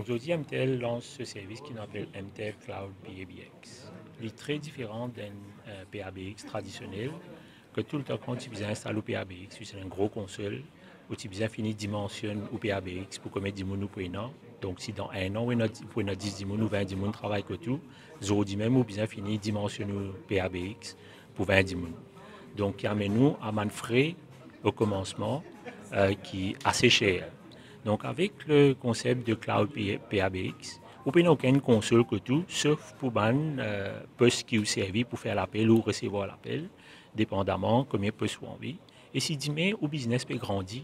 Aujourd'hui, MTL lance ce service qu'on appelle MTL Cloud PABX. Il est très différent d'un euh, PABX traditionnel que tout le temps quand tu installer au PABX, c'est une grosse console où tu viens finir dimensionner au PABX pour commettre des mots pour Donc si dans un an, vous avez 10 ou 20 10 travail que tout, avez même ou bien fini dimensionner au PABX pour 20 10 Donc il y a nous à frais au commencement euh, qui est assez cher. Donc, avec le concept de cloud PABX, vous n'avez aucune console que tout, sauf pour un euh, poste qui vous servi pour faire l'appel ou recevoir l'appel, dépendamment combien de postes vous avez. Et si demain, le business peut grandir,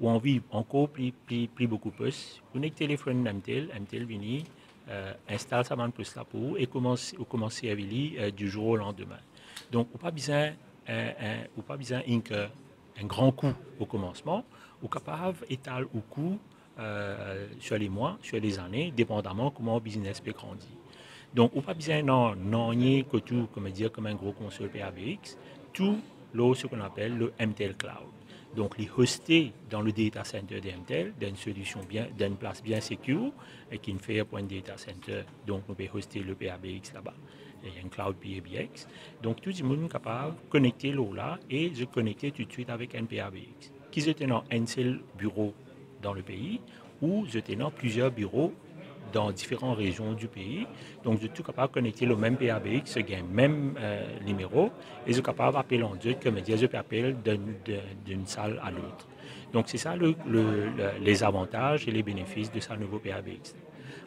ou envie encore plus, plus, plus beaucoup postes, vous avez téléphone MTL, MTL vient, euh, installe sa main plus là pour et commence, ou commence à vivre euh, du jour au lendemain. Donc, vous n'avez pas besoin, euh, un, pas besoin un grand coût au commencement, ou capable d'étaler au coût euh, sur les mois, sur les années, dépendamment comment le business peut grandir. Donc, on pas besoin non que tout, comme dire, comme un gros console PABX, tout là, ce qu'on appelle le MTL Cloud. Donc, les hoster dans le data center de MTL, d'une solution bien, d'une place bien sécure, et qui ne fait point de data center. Donc, on peut hoster le PABX là-bas il y a un cloud PABX. Donc, tout le monde est capable de connecter là et de connecter tout de suite avec un PABX. Qu'ils étaient dans un seul bureau dans le pays ou ils étaient plusieurs bureaux dans différentes régions du pays. Donc, je suis capable de connecter le même PABX, le même euh, numéro, et je suis capable d'appeler en deux, dire, je peux appeler d'une salle à l'autre. Donc, c'est ça le, les avantages et les bénéfices de ce nouveau PABX.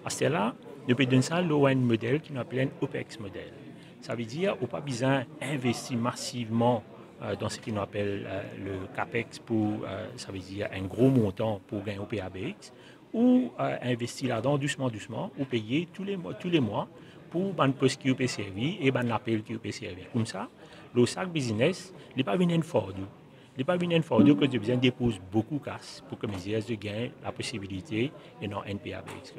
À ce là depuis d'une salle, on un modèle qui appelle un OPEX modèle. Ça veut dire qu'on n'a pas besoin d'investir massivement euh, dans ce qu'on appelle euh, le CAPEX pour, ça veut dire un gros montant pour gagner au PABX, ou investir là-dedans doucement, doucement, ou payer tous les mois, tous les mois pour un poste qui peut servir et un appel qui peut servir. Comme ça, le sac business, n'est pas venu fort. N'est pas venu fort que tu besoin déposer beaucoup de casse pour que mes de gagner la possibilité et non un PABX.